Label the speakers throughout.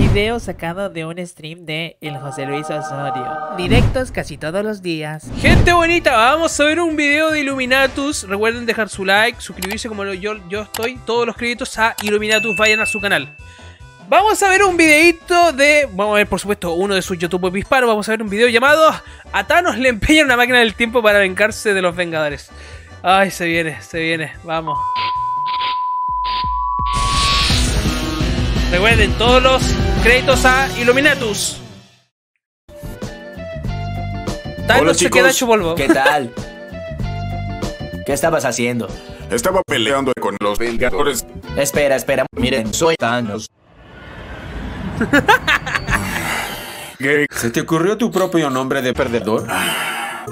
Speaker 1: Video sacado de un stream de el José Luis Osorio. Directos casi todos los días.
Speaker 2: Gente bonita, vamos a ver un video de Illuminatus. Recuerden dejar su like, suscribirse como yo, yo estoy. Todos los créditos a Illuminatus vayan a su canal. Vamos a ver un videito de... Vamos a ver, por supuesto, uno de sus YouTube disparos. Vamos a ver un video llamado A Thanos le empeña una máquina del tiempo para vengarse de los Vengadores. Ay, se viene, se viene. Vamos. Recuerden todos los créditos a Illuminatus.
Speaker 3: Hola,
Speaker 2: se queda hecho polvo.
Speaker 3: ¿Qué tal? ¿Qué estabas haciendo?
Speaker 4: Estaba peleando con los Vengadores.
Speaker 3: Espera, espera. Miren, soy Thanos.
Speaker 5: ¿Se te ocurrió tu propio nombre de perdedor?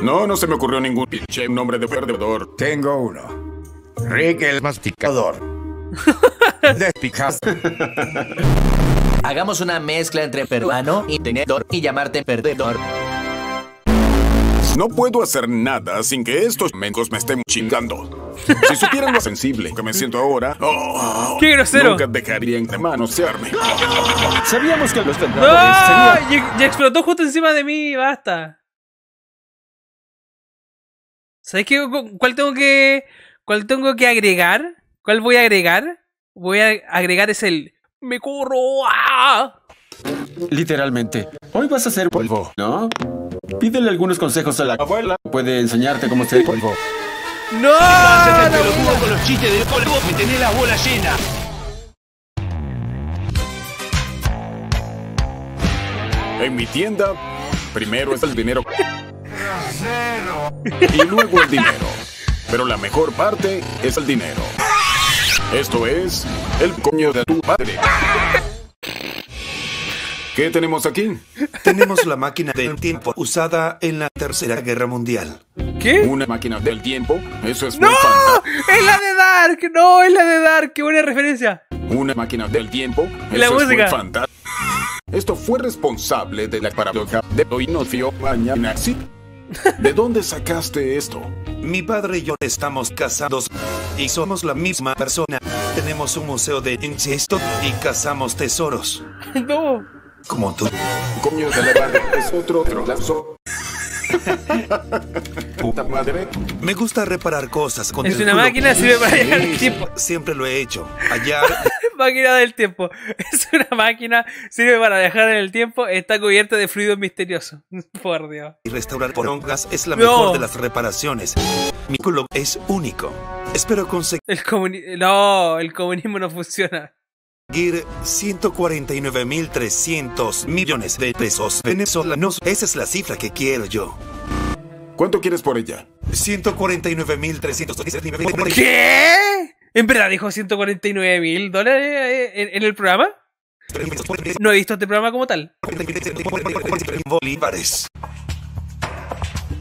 Speaker 4: No, no se me ocurrió ningún pinche nombre de perdedor.
Speaker 6: Tengo uno. Rick el masticador. Despicaz.
Speaker 3: Hagamos una mezcla entre peruano y tenedor y llamarte perdedor.
Speaker 4: No puedo hacer nada sin que estos mencos me estén chingando. Si supieran lo sensible que me siento ahora, oh,
Speaker 2: ¡Qué grosero!
Speaker 4: nunca dejarían de manosearme.
Speaker 5: Sabíamos que los
Speaker 2: ¡No!
Speaker 5: Serían...
Speaker 2: Y, y explotó justo encima de mí, basta. ¿Sabes qué? Cu- ¿Cuál tengo que. ¿Cuál tengo que agregar? ¿Cuál voy a agregar? Voy a agregar es el. ¡Me corro! ¡Ah!
Speaker 5: Literalmente. Hoy vas a ser polvo, ¿no? Pídele algunos consejos a la abuela. Puede enseñarte cómo ser polvo.
Speaker 2: ¡No! no,
Speaker 7: con los chistes del polvo me tenés la bola llena.
Speaker 4: En mi tienda, primero es el dinero. Y luego el dinero. Pero la mejor parte es el dinero. Esto es el coño de tu padre. ¿Qué tenemos aquí?
Speaker 6: Tenemos la máquina del tiempo usada en la Tercera Guerra Mundial.
Speaker 2: ¿Qué?
Speaker 4: Una máquina del tiempo. Eso es
Speaker 2: ¡No!
Speaker 4: muy fantástico.
Speaker 2: ¡Es la de Dark! ¡No! ¡Es la de Dark! ¡Qué buena referencia!
Speaker 4: Una máquina del tiempo.
Speaker 2: La
Speaker 4: Eso es muy fantástico. Esto fue responsable de la paradoja de hoy no mañana sí. ¿De dónde sacaste esto?
Speaker 6: Mi padre y yo estamos casados y somos la misma persona. Tenemos un museo de incesto y cazamos tesoros.
Speaker 2: ¡No!
Speaker 6: Como tú.
Speaker 4: Coño de la madre es otro trolazo. Puta madre.
Speaker 6: Me gusta reparar cosas con
Speaker 2: Es
Speaker 6: el
Speaker 2: una
Speaker 6: culo.
Speaker 2: máquina, sirve para el tiempo.
Speaker 6: Siempre lo he hecho. Hallar
Speaker 2: Máquina del tiempo. Es una máquina, sirve para viajar en el tiempo, está cubierta de fluidos misteriosos. Por Dios.
Speaker 6: y restaurar porongas es la
Speaker 2: No.
Speaker 6: mejor de las reparaciones. Mi culo es único. Espero conseguir
Speaker 2: El comuni no, el comunismo no funciona.
Speaker 6: 149.300 millones de pesos venezolanos. Esa es la cifra que quiero yo.
Speaker 4: ¿Cuánto quieres por ella?
Speaker 6: 149.300
Speaker 2: ¿Qué? ¿En verdad dijo 149 mil dólares eh, en, en el programa? No he visto este programa como tal.
Speaker 6: bolívares.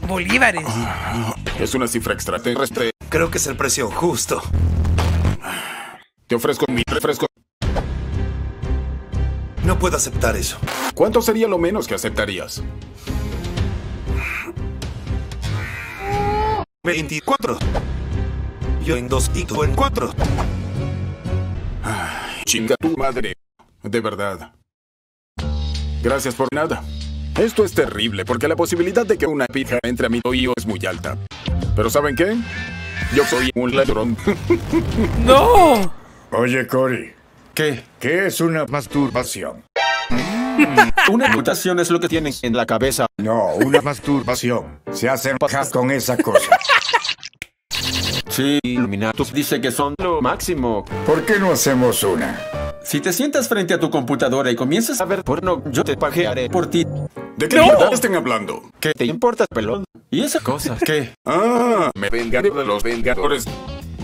Speaker 2: Bolívares.
Speaker 4: Es una cifra extraterrestre.
Speaker 6: Creo que es el precio justo.
Speaker 4: Te ofrezco mi refresco.
Speaker 6: No puedo aceptar eso.
Speaker 4: ¿Cuánto sería lo menos que aceptarías?
Speaker 6: 24. Yo en dos y tú en cuatro.
Speaker 4: Chinga tu madre. De verdad. Gracias por nada. Esto es terrible porque la posibilidad de que una pija entre a mi oído es muy alta. Pero ¿saben qué? Yo soy un ladrón.
Speaker 2: ¡No!
Speaker 8: Oye, Cory,
Speaker 5: ¿Qué?
Speaker 8: ¿qué es una masturbación?
Speaker 5: Una mutación es lo que tienes en la cabeza.
Speaker 8: No, una masturbación. Se hacen pajas con esa cosa.
Speaker 5: Sí, Illuminatus dice que son lo máximo.
Speaker 8: ¿Por qué no hacemos una?
Speaker 5: Si te sientas frente a tu computadora y comienzas a ver porno, yo te pajearé por ti.
Speaker 4: ¿De qué
Speaker 2: ¡No!
Speaker 4: están hablando?
Speaker 5: ¿Qué te importa, pelón? ¿Y esa cosa? ¿Qué?
Speaker 4: Ah, me vengaré de los vengadores.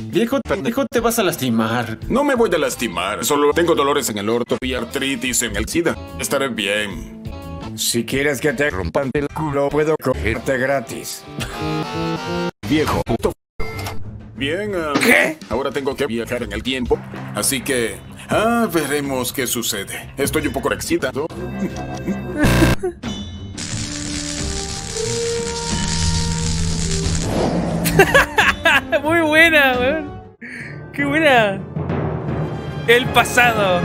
Speaker 5: Viejo pendejo, te vas a lastimar.
Speaker 4: No me voy a lastimar, solo tengo dolores en el orto y artritis en el SIDA. Estaré bien.
Speaker 8: Si quieres que te rompan el culo, puedo cogerte gratis.
Speaker 4: Viejo puto. Bien, ah, ahora tengo que viajar en el tiempo, así que... Ah, veremos qué sucede. Estoy un poco excitado.
Speaker 2: Muy buena, weón. Qué buena. El pasado.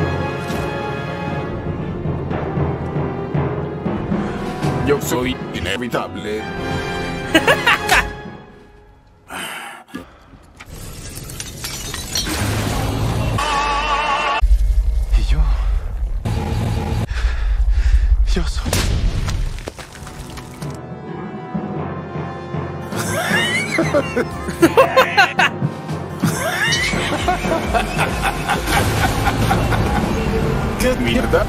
Speaker 4: Yo soy inevitable.
Speaker 8: Soy.
Speaker 4: ¿Qué mierda?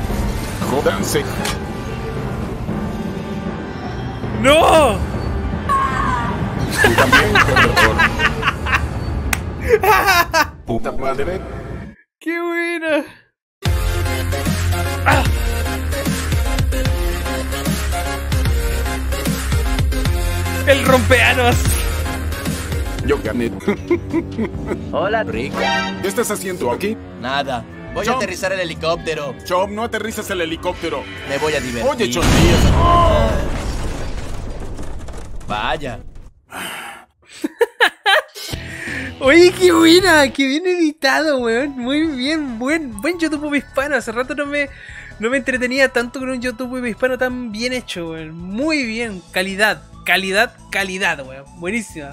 Speaker 4: Jódanse.
Speaker 2: ¡No!
Speaker 4: Tú también, perdedor. Puta madre.
Speaker 2: ¡Qué buena! ¡Ah! El rompeanos.
Speaker 4: Yo gané.
Speaker 3: Hola, Rick.
Speaker 4: ¿Qué estás haciendo aquí?
Speaker 3: Nada. Voy
Speaker 4: Chom.
Speaker 3: a aterrizar el helicóptero.
Speaker 4: Chop, no aterrizas el helicóptero.
Speaker 3: Me voy a divertir.
Speaker 4: Oye, Chondías.
Speaker 3: Vaya.
Speaker 2: Oye, qué buena, qué bien editado, weón. Muy bien, buen, buen YouTube hispano. Hace rato no me, no me entretenía tanto con un YouTube hispano tan bien hecho, weón. Muy bien, calidad, calidad, calidad, weón. Buenísima.